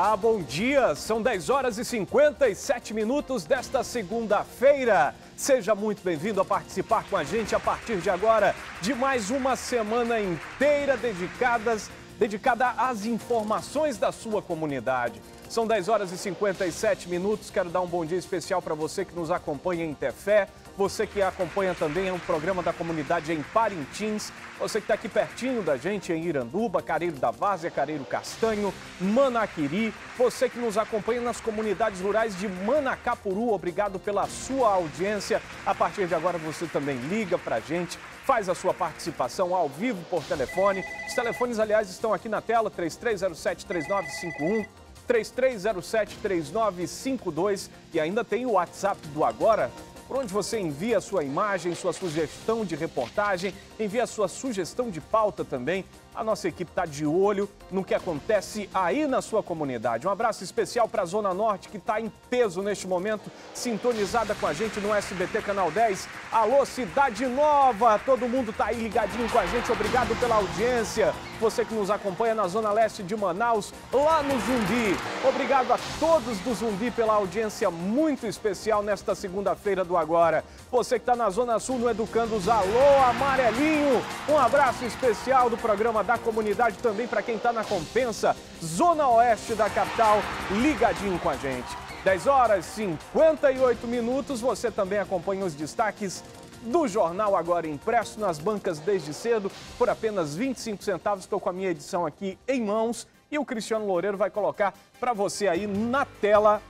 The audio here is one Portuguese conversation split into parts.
Olá, bom dia! São 10 horas e 57 minutos desta segunda-feira. Seja muito bem-vindo a participar com a gente a partir de agora de mais uma semana inteira dedicadas, dedicada às informações da sua comunidade. São 10 horas e 57 minutos. Quero dar um bom dia especial para você que nos acompanha em Tefé, você que acompanha também o programa da comunidade em Parintins, você que está aqui pertinho da gente em Iranduba, Careiro da Várzea, Careiro Castanho, Manaquiri, você que nos acompanha nas comunidades rurais de Manacapuru, obrigado pela sua audiência. A partir de agora você também liga para a gente, faz a sua participação ao vivo por telefone. Os telefones, aliás, estão aqui na tela, 3307-3951. 3307-3952 e ainda tem o WhatsApp do Agora, por onde você envia a sua imagem, sua sugestão de reportagem, envia a sua sugestão de pauta também. A nossa equipe está de olho no que acontece aí na sua comunidade. Um abraço especial para a Zona Norte, que está em peso neste momento, sintonizada com a gente no SBT Canal 10. Alô, Cidade Nova! Todo mundo está aí ligadinho com a gente. Obrigado pela audiência. Você que nos acompanha na Zona Leste de Manaus, lá no Zumbi. Obrigado a todos do Zumbi pela audiência muito especial nesta segunda-feira do Agora. Você que está na Zona Sul no Educandos, alô, amarelinho! Um abraço especial do programa da comunidade também para quem está na Compensa, Zona Oeste da capital, ligadinho com a gente. 10 horas e 58 minutos, você também acompanha os destaques do jornal agora impresso nas bancas desde cedo por apenas 25 centavos. Estou com a minha edição aqui em mãos e o Cristiano Loureiro vai colocar para você aí na tela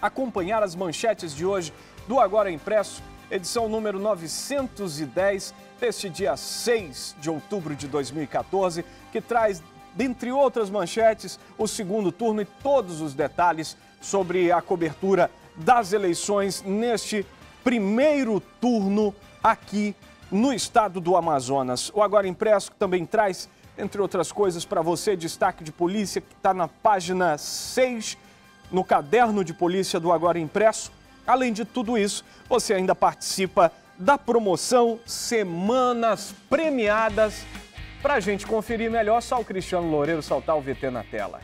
acompanhar as manchetes de hoje do Agora Impresso, edição número 910 deste dia 6 de outubro de 2014, que traz, dentre outras manchetes, o segundo turno e todos os detalhes sobre a cobertura das eleições neste primeiro turno aqui no estado do Amazonas. O Agora Impresso também traz, entre outras coisas, para você, destaque de polícia que está na página 6, no caderno de polícia do Agora Impresso. Além de tudo isso, você ainda participa da promoção Semanas Premiadas. Para a gente conferir melhor, só o Cristiano Loureiro saltar o VT na tela.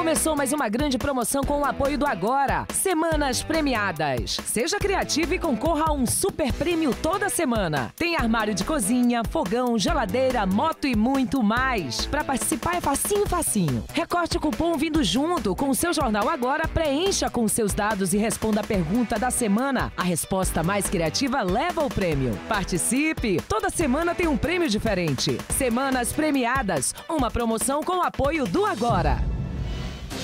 Começou mais uma grande promoção com o apoio do Agora. Semanas premiadas. Seja criativo e concorra a um super prêmio toda semana. Tem armário de cozinha, fogão, geladeira, moto e muito mais. Para participar é facinho, facinho. Recorte o cupom vindo junto com o seu jornal Agora, preencha com seus dados e responda a pergunta da semana. A resposta mais criativa leva o prêmio. Participe! Toda semana tem um prêmio diferente. Semanas premiadas. Uma promoção com o apoio do Agora.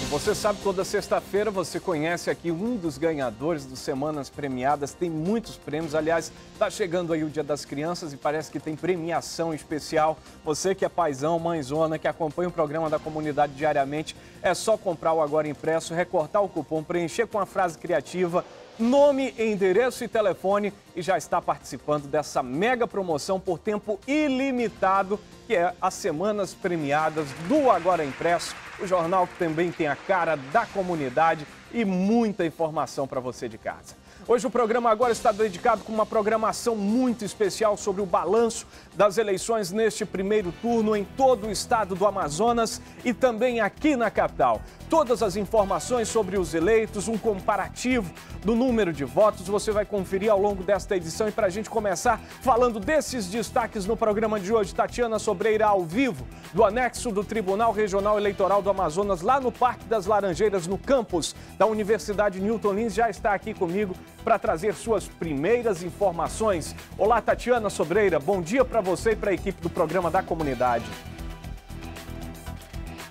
Você sabe, toda sexta-feira você conhece aqui um dos ganhadores dos Semanas Premiadas. Tem muitos prêmios. Aliás, está chegando aí o Dia das Crianças e parece que tem premiação especial. Você que é paizão, mãezona, que acompanha o programa da comunidade diariamente, é só comprar o Agora Impresso, recortar o cupom, preencher com a frase criativa nome, endereço e telefone e já está participando dessa mega promoção por tempo ilimitado, que é as semanas premiadas do Agora Impresso, o jornal que também tem a cara da comunidade e muita informação para você de casa. Hoje o programa agora está dedicado com uma programação muito especial sobre o balanço das eleições neste primeiro turno em todo o estado do Amazonas e também aqui na capital. Todas as informações sobre os eleitos, um comparativo do número de votos, você vai conferir ao longo desta edição. E para a gente começar falando desses destaques no programa de hoje, Tatiana Sobreira ao vivo, do anexo do Tribunal Regional Eleitoral do Amazonas, lá no Parque das Laranjeiras, no campus da Universidade Newton Lins, já está aqui comigo para trazer suas primeiras informações. Olá, Tatiana Sobreira, bom dia para você e para a equipe do programa da comunidade.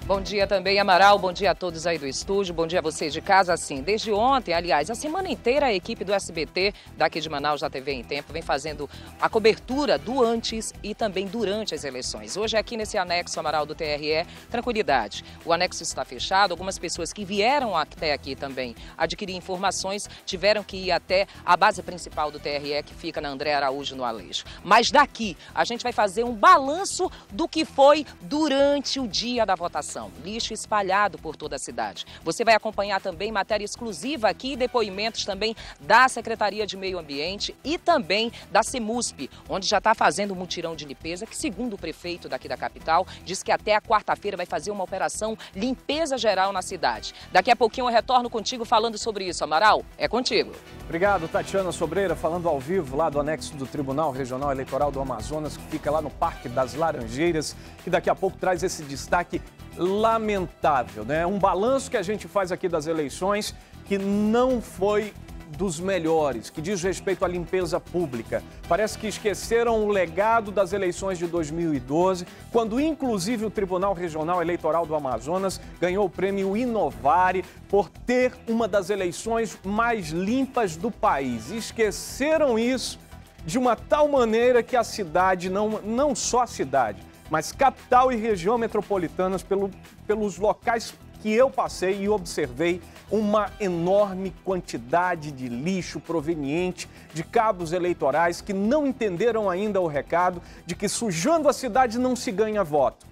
Bom dia também, Amaral. Bom dia a todos aí do estúdio. Bom dia a vocês de casa. Assim, desde ontem, aliás, a semana inteira, a equipe do SBT, daqui de Manaus, da TV em Tempo, vem fazendo a cobertura do antes e também durante as eleições. Hoje, aqui nesse anexo, Amaral, do TRE, tranquilidade. O anexo está fechado. Algumas pessoas que vieram até aqui também adquirir informações tiveram que ir até a base principal do TRE, que fica na André Araújo, no Aleixo. Mas daqui, a gente vai fazer um balanço do que foi durante o dia da votação lixo espalhado por toda a cidade. Você vai acompanhar também matéria exclusiva aqui, depoimentos também da Secretaria de Meio Ambiente e também da CEMUSP, onde já está fazendo um mutirão de limpeza, que, segundo o prefeito daqui da capital, diz que até a quarta-feira vai fazer uma operação limpeza geral na cidade. Daqui a pouquinho eu retorno contigo falando sobre isso. Amaral, é contigo. Obrigado, Tatiana Sobreira, falando ao vivo lá do anexo do Tribunal Regional Eleitoral do Amazonas, que fica lá no Parque das Laranjeiras, que daqui a pouco traz esse destaque lamentável, né? Um balanço que a gente faz aqui das eleições que não foi dos melhores, que diz respeito à limpeza pública. Parece que esqueceram o legado das eleições de 2012, quando inclusive o Tribunal Regional Eleitoral do Amazonas ganhou o prêmio Inovare por ter uma das eleições mais limpas do país. Esqueceram isso de uma tal maneira que a cidade, não, não só a cidade, mas capital e região metropolitanas, pelo, pelos locais que eu passei e observei, uma enorme quantidade de lixo proveniente de cabos eleitorais que não entenderam ainda o recado de que sujando a cidade não se ganha voto.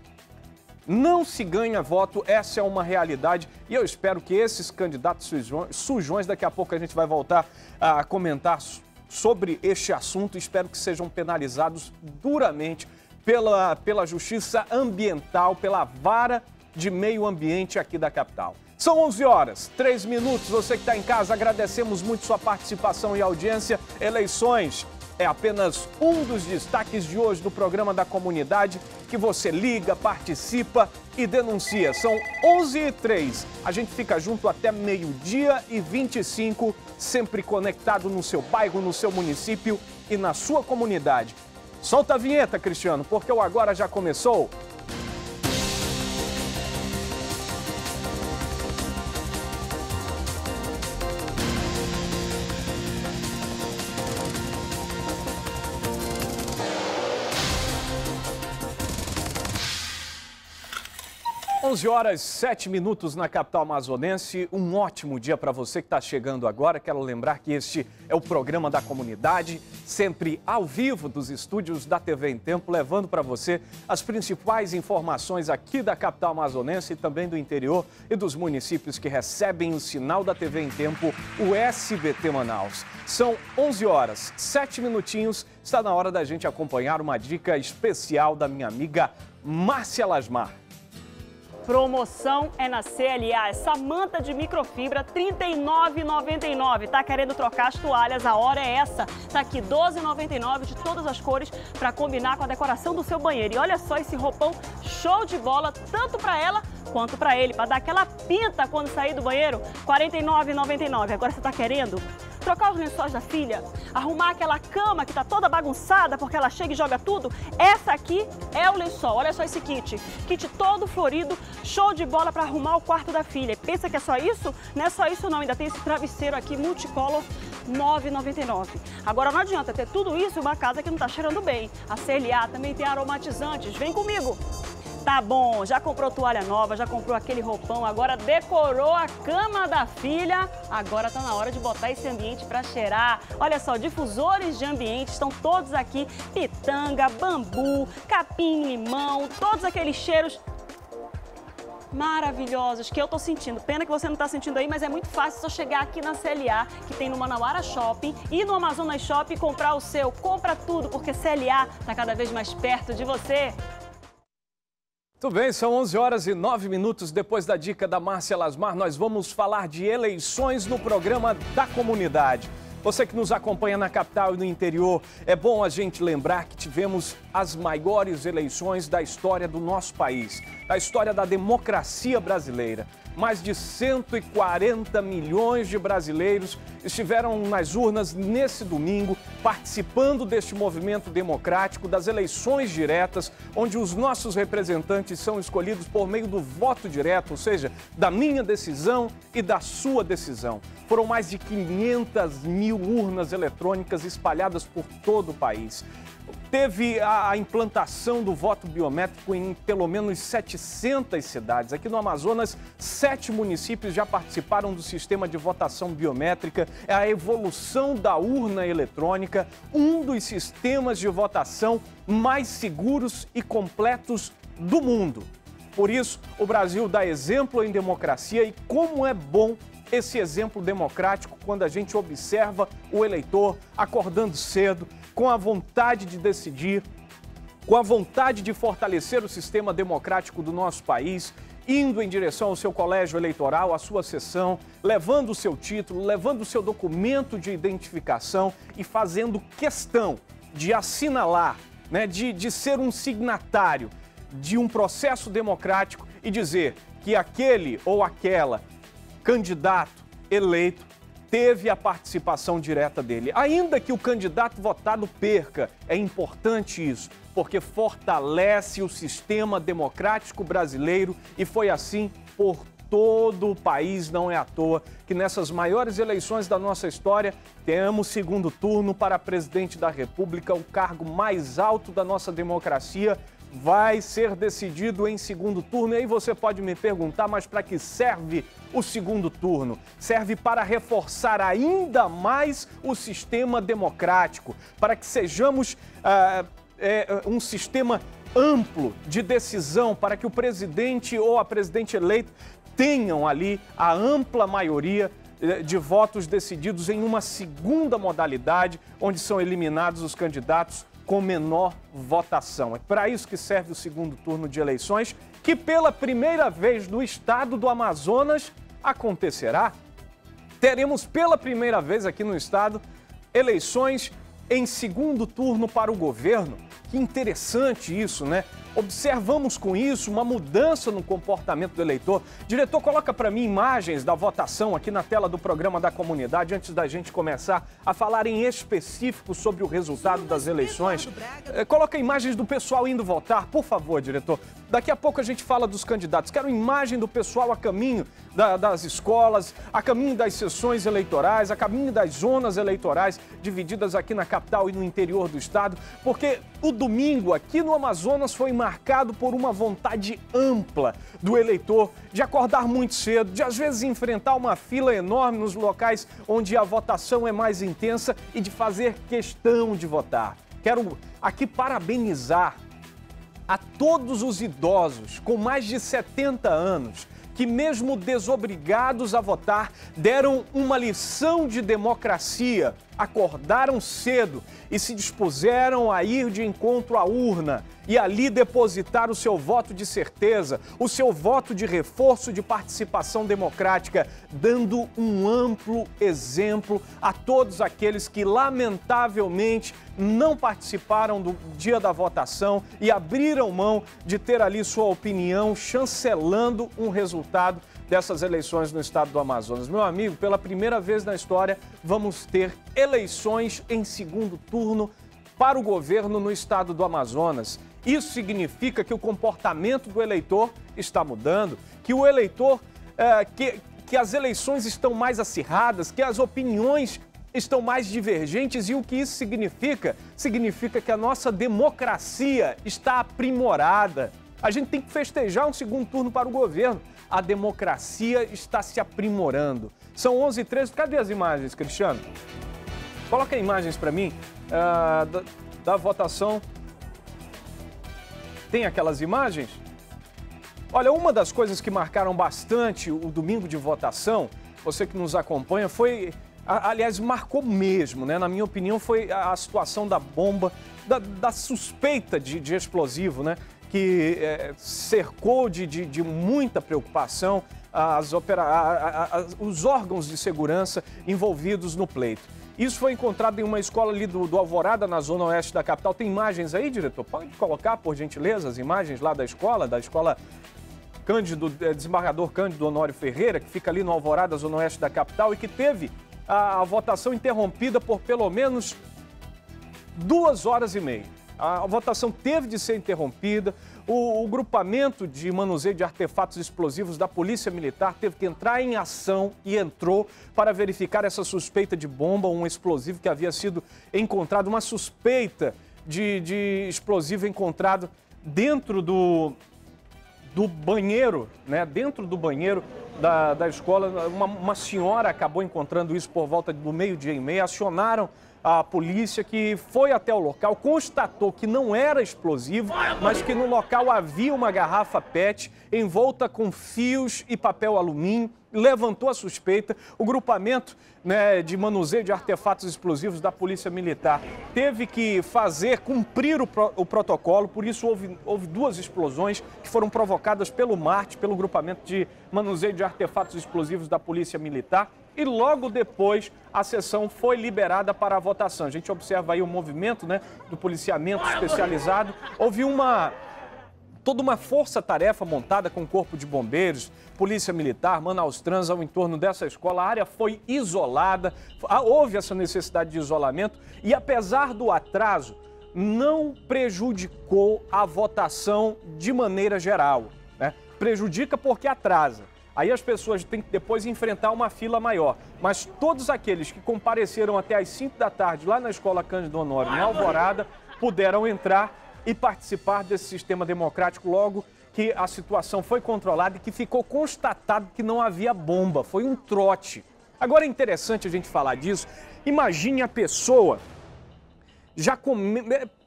Não se ganha voto, essa é uma realidade e eu espero que esses candidatos sujões, daqui a pouco a gente vai voltar a comentar sobre este assunto, espero que sejam penalizados duramente pela, pela justiça ambiental, pela vara de meio ambiente aqui da capital. São 11 horas, 3 minutos. Você que está em casa, agradecemos muito sua participação e audiência. Eleições é apenas um dos destaques de hoje do programa da comunidade que você liga, participa e denuncia. São 11 e 3. A gente fica junto até meio-dia e 25, sempre conectado no seu bairro, no seu município e na sua comunidade. Solta a vinheta, Cristiano, porque o Agora já começou. 11 horas 7 minutos na capital amazonense. Um ótimo dia para você que está chegando agora. Quero lembrar que este é o programa da comunidade, sempre ao vivo dos estúdios da TV em Tempo, levando para você as principais informações aqui da capital amazonense e também do interior e dos municípios que recebem o sinal da TV em Tempo, o SBT Manaus. São 11 horas, 7 minutinhos. Está na hora da gente acompanhar uma dica especial da minha amiga Márcia Lasmar. Promoção é na CLA. Essa manta de microfibra, R$ 39,99. Tá querendo trocar as toalhas? A hora é essa. Tá aqui R$ 12,99 de todas as cores para combinar com a decoração do seu banheiro. E olha só esse roupão show de bola, tanto para ela quanto para ele, para dar aquela pinta quando sair do banheiro. R$ 49,99. Agora você tá querendo? Trocar os lençóis da filha, arrumar aquela cama que está toda bagunçada porque ela chega e joga tudo, essa aqui é o lençol. Olha só esse kit. Kit todo florido, show de bola para arrumar o quarto da filha. Pensa que é só isso? Não é só isso não, ainda tem esse travesseiro aqui multicolor 9,99. Agora não adianta ter tudo isso em uma casa que não está cheirando bem. A CLA também tem aromatizantes. Vem comigo! Tá bom, já comprou toalha nova, já comprou aquele roupão, agora decorou a cama da filha. Agora tá na hora de botar esse ambiente para cheirar. Olha só, difusores de ambiente estão todos aqui: pitanga, bambu, capim-limão, todos aqueles cheiros maravilhosos que eu tô sentindo. Pena que você não tá sentindo aí, mas é muito fácil só chegar aqui na CLA, que tem no Manauara Shopping e no Amazonas Shopping comprar o seu. Compra tudo, porque CLA tá cada vez mais perto de você. Tudo bem, são 11 horas e 9 minutos. Depois da dica da Márcia Lasmar, nós vamos falar de eleições no programa da comunidade. Você que nos acompanha na capital e no interior, é bom a gente lembrar que tivemos as maiores eleições da história do nosso país, da história da democracia brasileira mais de 140 milhões de brasileiros estiveram nas urnas nesse domingo, participando deste movimento democrático das eleições diretas, onde os nossos representantes são escolhidos por meio do voto direto, ou seja, da minha decisão e da sua decisão. Foram mais de 500 mil urnas eletrônicas espalhadas por todo o país. Teve a, implantação do voto biométrico em pelo menos 700 cidades. Aqui no Amazonas, sete municípios já participaram do sistema de votação biométrica. É a evolução da urna eletrônica, um dos sistemas de votação mais seguros e completos do mundo. Por isso, o Brasil dá exemplo em democracia e como é bom esse exemplo democrático quando a gente observa o eleitor acordando cedo, com a vontade de decidir, com a vontade de fortalecer o sistema democrático do nosso país, indo em direção ao seu colégio eleitoral, à sua sessão, levando o seu título, levando o seu documento de identificação e fazendo questão de assinalar, né, de, de ser um signatário de um processo democrático e dizer que aquele ou aquela candidato eleito teve a participação direta dele. Ainda que o candidato votado perca, é importante isso, porque fortalece o sistema democrático brasileiro e foi assim por todo o país, não é à toa que nessas maiores eleições da nossa história temos segundo turno para presidente da República, o cargo mais alto da nossa democracia vai ser decidido em segundo turno. E aí você pode me perguntar, mas para que serve o segundo turno? Serve para reforçar ainda mais o sistema democrático, para que sejamos uh, é, um sistema amplo de decisão, para que o presidente ou a presidente eleita tenham ali a ampla maioria eh, de votos decididos em uma segunda modalidade, onde são eliminados os candidatos com menor votação. É para isso que serve o segundo turno de eleições, que pela primeira vez no estado do Amazonas acontecerá. Teremos pela primeira vez aqui no estado eleições em segundo turno para o governo. Que interessante isso, né? Observamos com isso uma mudança no comportamento do eleitor. Diretor, coloca para mim imagens da votação aqui na tela do programa da comunidade antes da gente começar a falar em específico sobre o resultado das eleições. É, coloca imagens do pessoal indo votar, por favor, diretor. Daqui a pouco a gente fala dos candidatos. Quero imagem do pessoal a caminho da, das escolas, a caminho das sessões eleitorais, a caminho das zonas eleitorais divididas aqui na capital e no interior do estado, porque o domingo aqui no Amazonas foi marcado por uma vontade ampla do eleitor de acordar muito cedo, de às vezes enfrentar uma fila enorme nos locais onde a votação é mais intensa e de fazer questão de votar. Quero aqui parabenizar a todos os idosos com mais de 70 anos que, mesmo desobrigados a votar, deram uma lição de democracia, acordaram cedo e se dispuseram a ir de encontro à urna e ali depositar o seu voto de certeza, o seu voto de reforço de participação democrática, dando um amplo exemplo a todos aqueles que, lamentavelmente, não participaram do dia da votação e abriram mão de ter ali sua opinião, chancelando um resultado dessas eleições no estado do Amazonas. Meu amigo, pela primeira vez na história, vamos ter eleições em segundo turno para o governo no estado do Amazonas. Isso significa que o comportamento do eleitor está mudando, que o eleitor, é, que, que as eleições estão mais acirradas, que as opiniões estão mais divergentes e o que isso significa? Significa que a nossa democracia está aprimorada. A gente tem que festejar um segundo turno para o governo. A democracia está se aprimorando. São 11 h 13 Cadê as imagens, Cristiano? Coloca imagens para mim uh, da, da votação. Tem aquelas imagens? Olha, uma das coisas que marcaram bastante o domingo de votação, você que nos acompanha, foi aliás, marcou mesmo, né? Na minha opinião, foi a, situação da bomba, da, da suspeita de, de, explosivo, né? Que é, cercou de, de, de, muita preocupação as opera... A, a, os órgãos de segurança envolvidos no pleito. Isso foi encontrado em uma escola ali do, do, Alvorada, na zona oeste da capital. Tem imagens aí, diretor? Pode colocar, por gentileza, as imagens lá da escola, da escola Cândido, é, desembargador Cândido Honório Ferreira, que fica ali no Alvorada, zona oeste da capital, e que teve a, a votação interrompida por pelo menos duas horas e meia. A, votação teve de ser interrompida. O, o, grupamento de manuseio de artefatos explosivos da Polícia Militar teve que entrar em ação e entrou para verificar essa suspeita de bomba, um explosivo que havia sido encontrado, uma suspeita de, de explosivo encontrado dentro do, do banheiro, né? Dentro do banheiro da, da escola, uma, uma senhora acabou encontrando isso por volta do meio-dia e meia, acionaram a polícia que foi até o local, constatou que não era explosivo, mas que no local havia uma garrafa PET envolta com fios e papel alumínio, levantou a suspeita. O grupamento né, de manuseio de artefatos explosivos da Polícia Militar teve que fazer, cumprir o, pro, o protocolo, por isso houve, houve, duas explosões que foram provocadas pelo MART, pelo grupamento de manuseio de artefatos explosivos da Polícia Militar. E logo depois a sessão foi liberada para a votação. A gente observa aí o movimento né, do policiamento especializado. Houve uma toda uma força-tarefa montada com o Corpo de Bombeiros, Polícia Militar, Manaus Trans ao entorno dessa escola. A área foi isolada, houve essa necessidade de isolamento e, apesar do atraso, não prejudicou a votação de maneira geral. Né? Prejudica porque atrasa. Aí as pessoas têm que depois enfrentar uma fila maior. Mas todos aqueles que compareceram até às 5 da tarde lá na Escola Cândido Honório, em Alvorada, puderam entrar e participar desse sistema democrático logo que a situação foi controlada e que ficou constatado que não havia bomba, foi um trote. Agora é interessante a gente falar disso. Imagine a pessoa já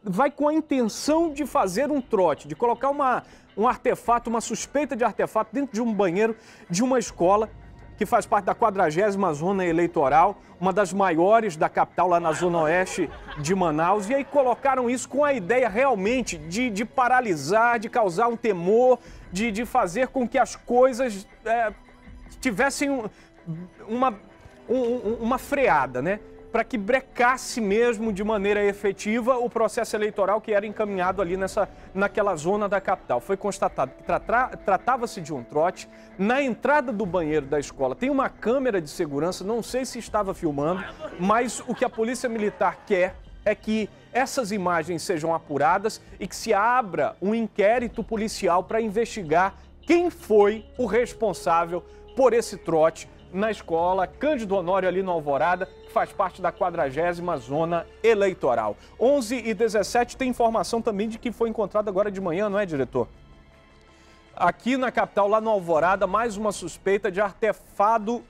vai com a intenção de fazer um trote, de colocar uma, um artefato, uma suspeita de artefato dentro de um banheiro de uma escola que faz parte da 40 zona eleitoral, uma das maiores da capital, lá na zona oeste de Manaus. E aí colocaram isso com a ideia realmente de, de paralisar, de causar um temor, de, de fazer com que as coisas é, tivessem um, uma, um, uma freada, né? Para que brecasse mesmo de maneira efetiva o processo eleitoral que era encaminhado ali nessa, naquela zona da capital. Foi constatado que tratava-se de um trote. Na entrada do banheiro da escola tem uma câmera de segurança, não sei se estava filmando, mas o que a Polícia Militar quer é que essas imagens sejam apuradas e que se abra um inquérito policial para investigar quem foi o responsável por esse trote na escola Cândido Honório ali no Alvorada, faz parte da 40 zona eleitoral. 11 e 17 tem informação também de que foi encontrado agora de manhã, não é, diretor? Aqui na capital, lá no Alvorada, mais uma suspeita de artefato,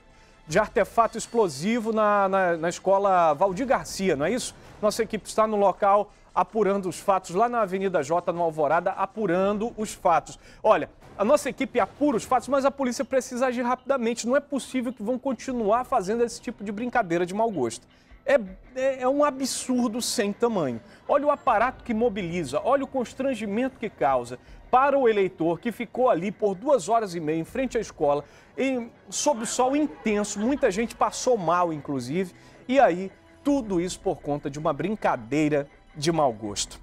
de artefato explosivo na, na, na escola Valdir Garcia, não é isso? Nossa equipe está no local apurando os fatos lá na Avenida J, no Alvorada, apurando os fatos. Olha, a nossa equipe apura os fatos, mas a polícia precisa agir rapidamente. Não é possível que vão continuar fazendo esse tipo de brincadeira de mau gosto. É, é, é, um absurdo sem tamanho. Olha o aparato que mobiliza, olha o constrangimento que causa para o eleitor que ficou ali por duas horas e meia em frente à escola, em, sob o sol intenso, muita gente passou mal, inclusive, e aí tudo isso por conta de uma brincadeira de mau gosto.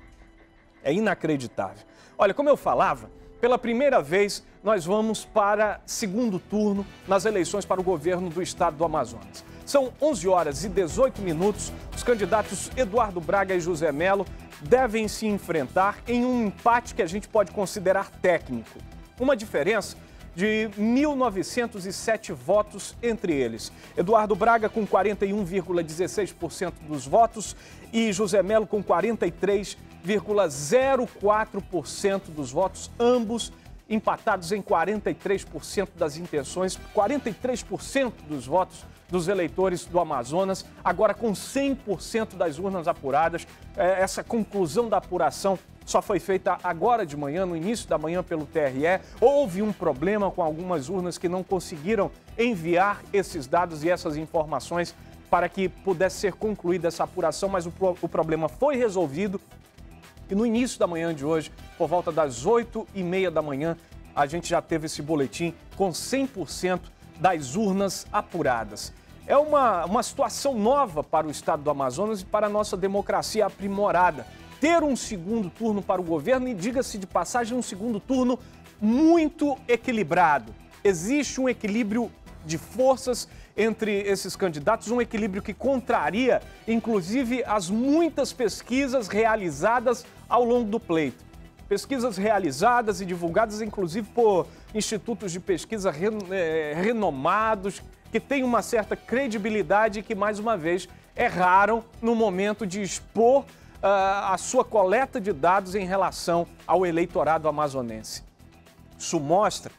É inacreditável. Olha, como eu falava, pela primeira vez nós vamos para segundo turno nas eleições para o governo do estado do Amazonas. São 11 horas e 18 minutos. Os candidatos Eduardo Braga e José Melo devem se enfrentar em um empate que a gente pode considerar técnico. Uma diferença de 1.907 votos entre eles. Eduardo Braga com 41,16% dos votos e José Melo com 43,04% dos votos, ambos empatados em 43% das intenções, 43% dos votos dos eleitores do Amazonas, agora com 100% das urnas apuradas. É, essa conclusão da apuração só foi feita agora de manhã, no início da manhã, pelo TRE. Houve um problema com algumas urnas que não conseguiram enviar esses dados e essas informações para que pudesse ser concluída essa apuração, mas o problema foi resolvido. E no início da manhã de hoje, por volta das 8 e meia da manhã, a gente já teve esse boletim com 100% das urnas apuradas. É uma, uma situação nova para o estado do Amazonas e para a nossa democracia aprimorada. Ter um segundo turno para o governo e, diga-se de passagem, um segundo turno muito equilibrado. Existe um equilíbrio de forças entre esses candidatos, um equilíbrio que contraria, inclusive, as muitas pesquisas realizadas ao longo do pleito. Pesquisas realizadas e divulgadas, inclusive, por institutos de pesquisa eh, renomados, que têm uma certa credibilidade e que, mais uma vez, erraram no momento de expor uh, a sua coleta de dados em relação ao eleitorado amazonense. Isso mostra,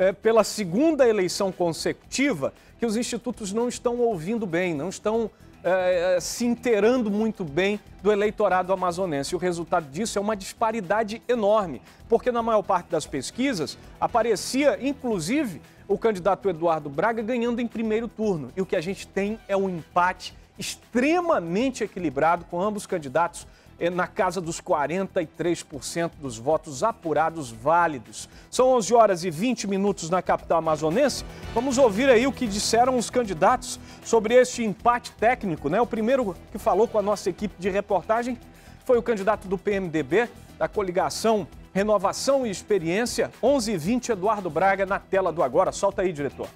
eh, pela segunda eleição consecutiva, que os institutos não estão ouvindo bem, não estão é, se inteirando muito bem do eleitorado amazonense. E o resultado disso é uma disparidade enorme, porque na maior parte das pesquisas aparecia, inclusive, o candidato Eduardo Braga ganhando em primeiro turno. E o que a gente tem é um empate extremamente equilibrado com ambos candidatos é na casa dos 43% dos votos apurados válidos. São 11 horas e 20 minutos na capital amazonense. Vamos ouvir aí o que disseram os candidatos sobre este empate técnico, né? O primeiro que falou com a nossa equipe de reportagem foi o candidato do PMDB, da coligação Renovação e Experiência, 11 e 20, Eduardo Braga, na tela do Agora. Solta aí, diretor.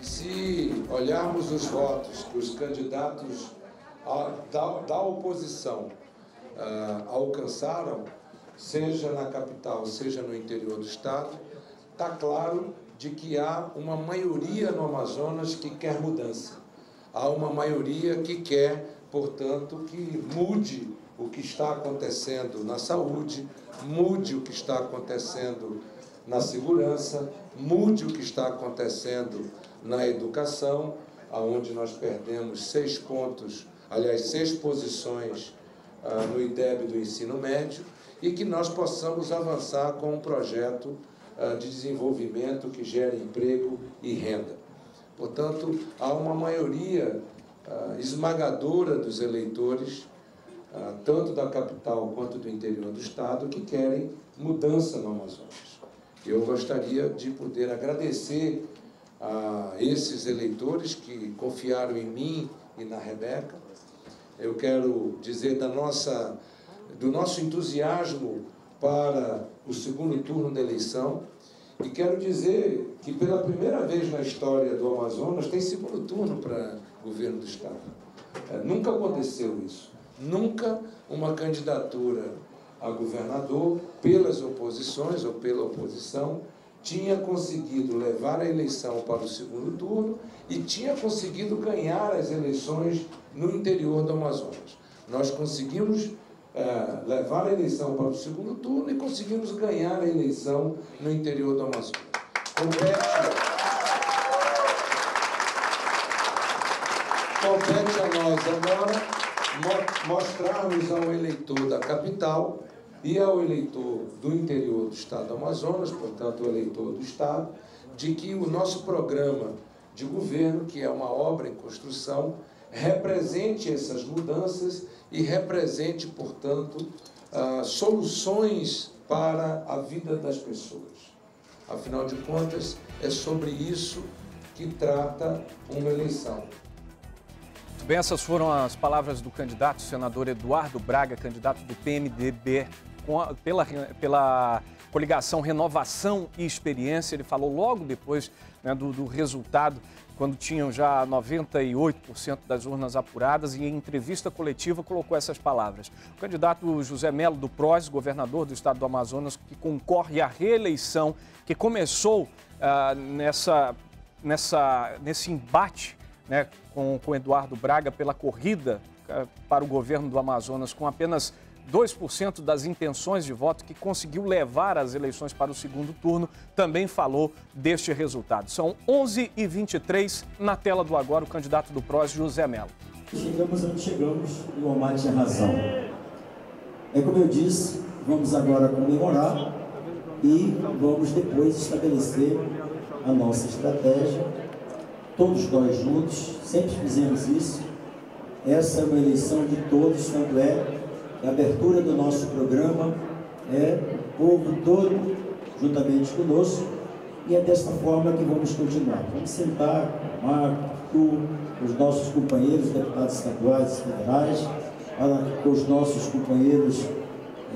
Se olharmos os votos que os candidatos da, da oposição uh, alcançaram, seja na capital, seja no interior do estado, está claro de que há uma maioria no Amazonas que quer mudança. Há uma maioria que quer, portanto, que mude o que está acontecendo na saúde, mude o que está acontecendo na segurança, mude o que está acontecendo na educação, aonde nós perdemos seis pontos, aliás, seis posições no IDEB do ensino médio e que nós possamos avançar com um projeto ah, de desenvolvimento que gere emprego e renda. Portanto, há uma maioria ah, esmagadora dos eleitores, tanto da capital quanto do interior do estado, que querem mudança no Amazonas. Eu gostaria de poder agradecer a esses eleitores que confiaram em mim e na Rebeca, eu quero dizer da nossa, do nosso entusiasmo para o segundo turno da eleição e quero dizer que pela primeira vez na história do Amazonas tem segundo turno para governo do Estado. É, nunca aconteceu isso. Nunca uma candidatura a governador pelas oposições ou pela oposição tinha conseguido levar a eleição para o segundo turno e tinha conseguido ganhar as eleições no interior do Amazonas. Nós conseguimos é, levar a eleição para o segundo turno e conseguimos ganhar a eleição no interior do Amazonas. Compete, compete a nós agora mostrarmos ao eleitor da capital e ao eleitor do interior do estado do Amazonas, portanto, o eleitor do estado, de que o nosso programa de governo, que é uma obra em construção, represente essas mudanças e represente, portanto, uh, soluções para a vida das pessoas. Afinal de contas, é sobre isso que trata uma eleição. Muito bem, essas foram as palavras do candidato senador Eduardo Braga, candidato do PMDB a, pela, pela coligação Renovação e Experiência. Ele falou logo depois né, do, do resultado, quando tinham já 98% das urnas apuradas, e em entrevista coletiva colocou essas palavras. O candidato José Melo do PROS, governador do estado do Amazonas, que concorre à reeleição, que começou uh, nessa, nessa, nesse embate né, com, com Eduardo Braga pela corrida uh, para o governo do Amazonas, com apenas 2% das intenções de voto que conseguiu levar as eleições para o segundo turno, também falou deste resultado. São 11 e 23 na tela do agora o candidato do PROS, José Melo. Chegamos onde chegamos e o Omar tinha razão. É como eu disse, vamos agora comemorar e vamos depois estabelecer a nossa estratégia. Todos nós juntos, sempre fizemos isso. Essa é uma eleição de todos, tanto é a abertura do nosso programa é o povo todo juntamente conosco e é desta forma que vamos continuar. Vamos sentar, Marco, tu, os nossos companheiros deputados estaduais e federais, com os nossos companheiros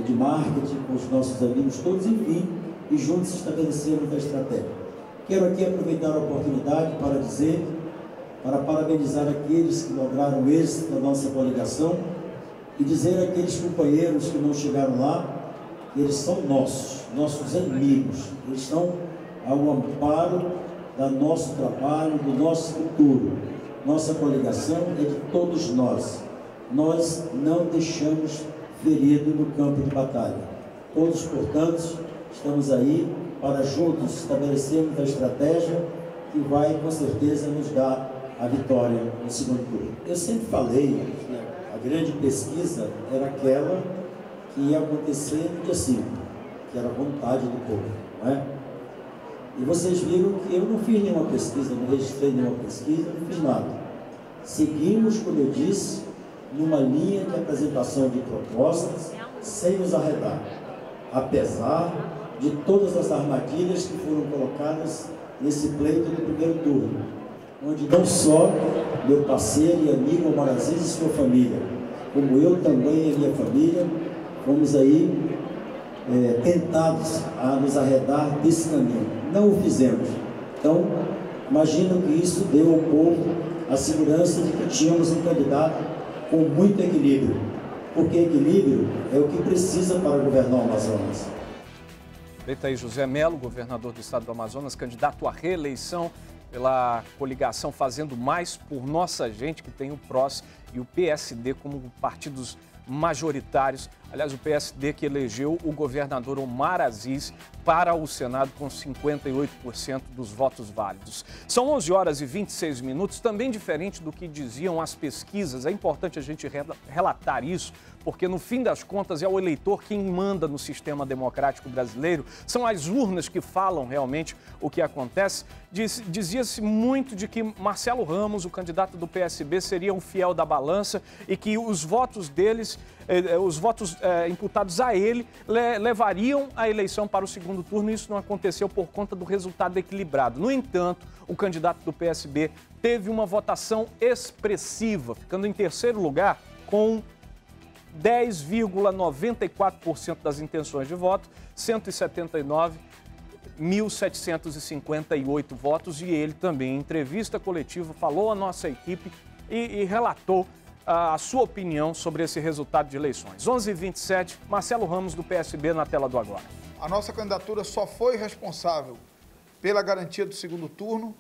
de marketing, com os nossos amigos todos, enfim, e juntos estabelecermos a estratégia. Quero aqui aproveitar a oportunidade para dizer, para parabenizar aqueles que lograram o êxito da nossa coligação, e dizer àqueles companheiros que não chegaram lá, que eles são nossos, nossos amigos, eles estão ao amparo do nosso trabalho, do nosso futuro. Nossa coligação é de todos nós. Nós não deixamos ferido no campo de batalha. Todos, portanto, estamos aí para juntos estabelecermos a estratégia que vai, com certeza, nos dar a vitória no segundo turno. Eu sempre falei a grande pesquisa era aquela que ia acontecer no dia 5, que era a vontade do povo, não é? E vocês viram que eu não fiz nenhuma pesquisa, não registrei nenhuma pesquisa, não fiz nada. Seguimos, como eu disse, numa linha de apresentação de propostas sem nos arredar, apesar de todas as armadilhas que foram colocadas nesse pleito do primeiro turno, onde não só meu parceiro e amigo Omar Aziz e sua família, como eu também e a minha família, fomos aí é, tentados a nos arredar desse caminho. Não o fizemos. Então, imagino que isso deu ao povo a segurança de que tínhamos um candidato com muito equilíbrio, porque equilíbrio é o que precisa para governar o Amazonas. Feita aí José Melo, governador do estado do Amazonas, candidato à reeleição pela coligação Fazendo Mais por Nossa Gente, que tem o PROS e o PSD como partidos majoritários. Aliás, o PSD que elegeu o governador Omar Aziz para o Senado com 58% dos votos válidos. São 11 horas e 26 minutos, também diferente do que diziam as pesquisas. É importante a gente relatar isso, porque no fim das contas é o eleitor quem manda no sistema democrático brasileiro. São as urnas que falam realmente o que acontece. Dizia-se muito de que Marcelo Ramos, o candidato do PSB, seria um fiel da balança e que os votos deles, os votos eh, imputados a ele, levariam a eleição para o segundo turno. Isso não aconteceu por conta do resultado equilibrado. No entanto, o candidato do PSB teve uma votação expressiva, ficando em terceiro lugar com 10,94% das intenções de voto, 179.758 votos. E ele também, em entrevista coletiva, falou à nossa equipe e, e relatou a sua opinião sobre esse resultado de eleições. 11h27, Marcelo Ramos, do PSB, na tela do Agora. A nossa candidatura só foi responsável pela garantia do segundo turno,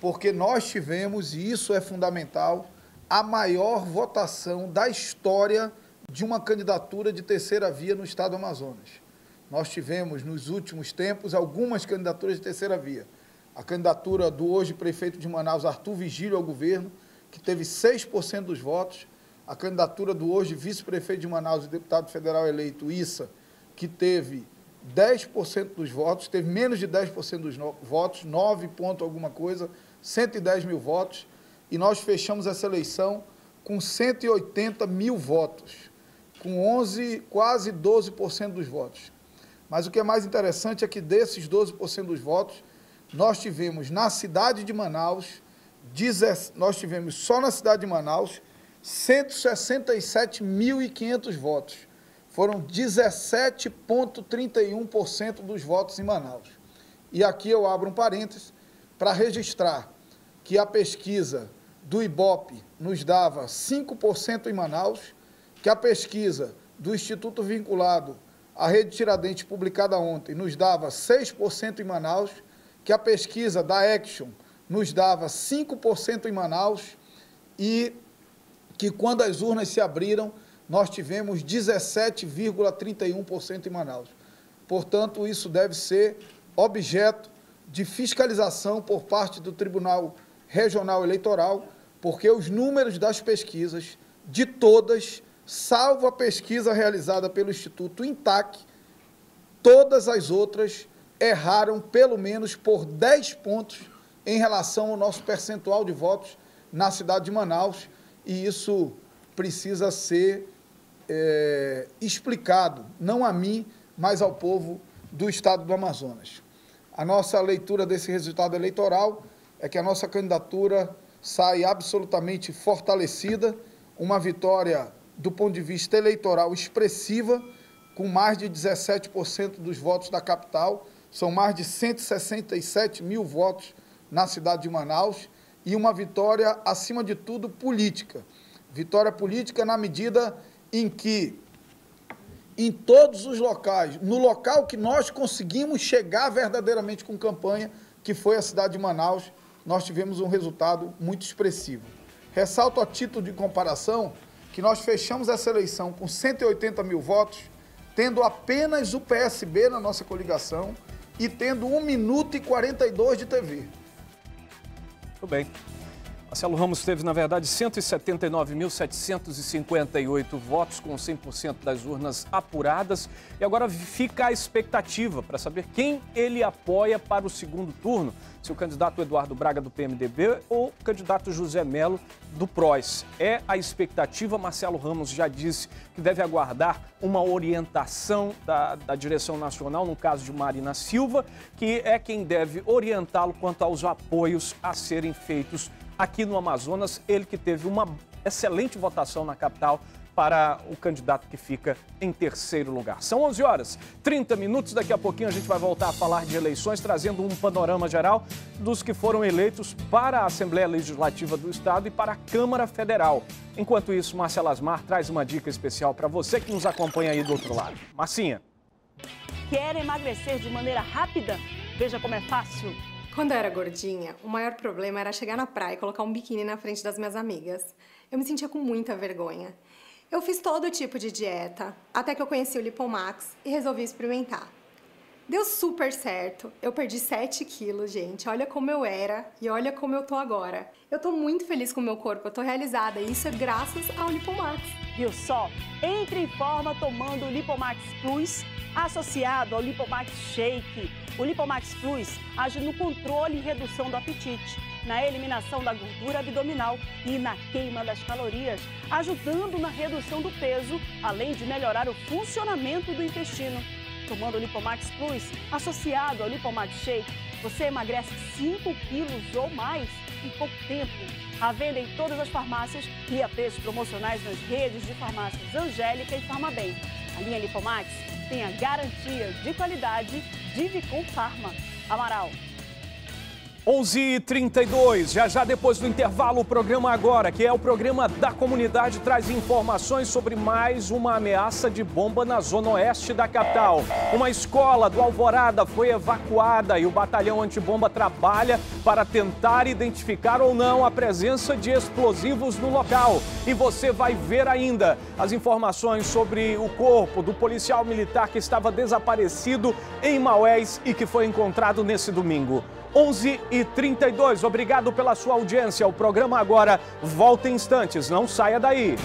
porque nós tivemos, e isso é fundamental, a maior votação da história de uma candidatura de terceira via no estado do Amazonas. Nós tivemos, nos últimos tempos, algumas candidaturas de terceira via. A candidatura do hoje prefeito de Manaus, Arthur Vigílio, ao governo, que teve 6% dos votos. A candidatura do hoje vice-prefeito de Manaus e deputado federal eleito, Issa, que teve 10% dos votos, teve menos de 10% dos votos, 9 ponto alguma coisa, 110 mil votos. E nós fechamos essa eleição com 180 mil votos com 11, quase 12% dos votos. Mas o que é mais interessante é que desses 12% dos votos, nós tivemos na cidade de Manaus, nós tivemos só na cidade de Manaus 167.500 votos. Foram 17,31% dos votos em Manaus. E aqui eu abro um parênteses para registrar que a pesquisa do IBOP nos dava 5% em Manaus que a pesquisa do Instituto vinculado à Rede Tiradentes, publicada ontem, nos dava 6% em Manaus, que a pesquisa da Action nos dava 5% em Manaus e que quando as urnas se abriram, nós tivemos 17,31% em Manaus. Portanto, isso deve ser objeto de fiscalização por parte do Tribunal Regional Eleitoral, porque os números das pesquisas, de todas, salvo a pesquisa realizada pelo Instituto INTAC, todas as outras erraram pelo menos por 10 pontos em relação ao nosso percentual de votos na cidade de Manaus, e isso precisa ser é, explicado, não a mim, mas ao povo do estado do Amazonas. A nossa leitura desse resultado eleitoral é que a nossa candidatura sai absolutamente fortalecida, uma vitória do ponto de vista eleitoral expressiva, com mais de 17% dos votos da capital, são mais de 167 mil votos na cidade de Manaus, e uma vitória, acima de tudo, política. Vitória política na medida em que, em todos os locais, no local que nós conseguimos chegar verdadeiramente com campanha, que foi a cidade de Manaus, nós tivemos um resultado muito expressivo. Ressalto a título de comparação que nós fechamos essa eleição com 180 mil votos, tendo apenas o PSB na nossa coligação e tendo 1 minuto e 42 de TV. Tudo bem. Marcelo Ramos teve, na verdade, 179.758 votos, com 100% das urnas apuradas. E agora fica a expectativa para saber quem ele apoia para o segundo turno. Se o candidato Eduardo Braga, do PMDB, ou o candidato José Melo, do PROS. É a expectativa. Marcelo Ramos já disse que deve aguardar uma orientação da, da direção nacional, no caso de Marina Silva, que é quem deve orientá-lo quanto aos apoios a serem feitos aqui no Amazonas, ele que teve uma excelente votação na capital para o candidato que fica em terceiro lugar. São 11 horas, 30 minutos. Daqui a pouquinho a gente vai voltar a falar de eleições, trazendo um panorama geral dos que foram eleitos para a Assembleia Legislativa do Estado e para a Câmara Federal. Enquanto isso, Marcela Asmar traz uma dica especial para você que nos acompanha aí do outro lado. Marcinha. Quer emagrecer de maneira rápida? Veja como é fácil. Quando eu era gordinha, o maior problema era chegar na praia e colocar um biquíni na frente das minhas amigas. Eu me sentia com muita vergonha. Eu fiz todo tipo de dieta, até que eu conheci o Lipomax e resolvi experimentar. Deu super certo. Eu perdi 7 quilos, gente. Olha como eu era e olha como eu tô agora. Eu tô muito feliz com o meu corpo, eu tô realizada e isso é graças ao Lipomax. Viu só? Entre em forma tomando o Lipomax Plus associado ao Lipomax Shake o Lipomax Plus age no controle e redução do apetite, na eliminação da gordura abdominal e na queima das calorias, ajudando na redução do peso, além de melhorar o funcionamento do intestino. Tomando o Lipomax Plus, associado ao Lipomax Shake, você emagrece 5 quilos ou mais em pouco tempo. A venda em todas as farmácias e a preços promocionais nas redes de farmácias Angélica e Farmabem. A linha Lipomax tem a garantia de qualidade de Vicom Pharma. Amaral. 11h32, já já depois do intervalo, o programa Agora, que é o programa da comunidade, traz informações sobre mais uma ameaça de bomba na zona oeste da capital. Uma escola do Alvorada foi evacuada e o batalhão antibomba trabalha para tentar identificar ou não a presença de explosivos no local. E você vai ver ainda as informações sobre o corpo do policial militar que estava desaparecido em Maués e que foi encontrado nesse domingo. 11 e 32. Obrigado pela sua audiência. O programa agora volta em instantes. Não saia daí.